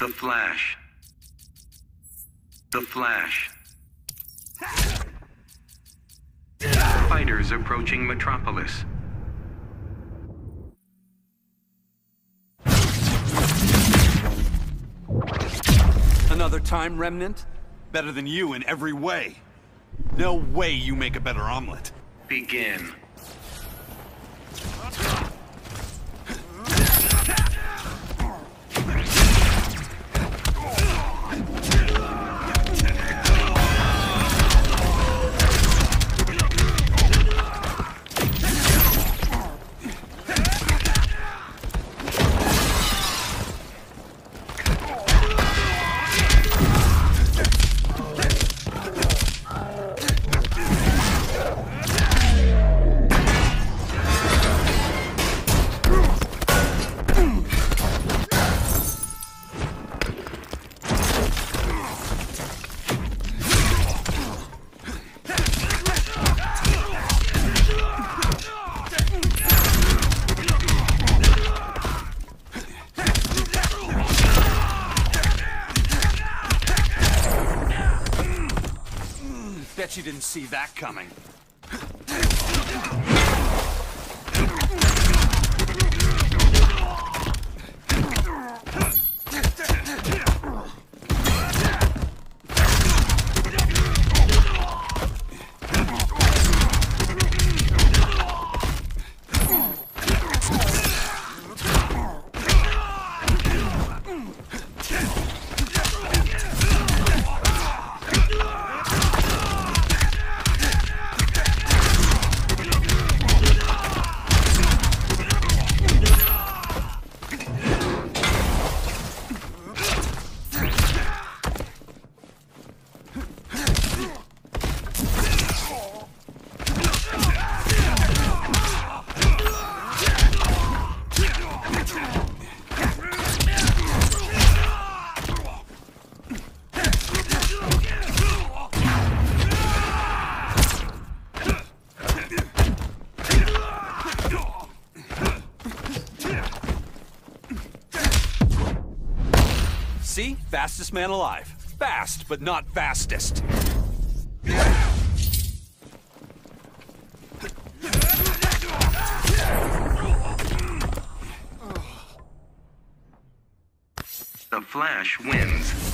The Flash. The Flash. Fighters approaching Metropolis. Another time remnant? Better than you in every way. No way you make a better omelet. Begin. Bet you didn't see that coming. See? Fastest man alive. Fast, but not fastest. The Flash wins.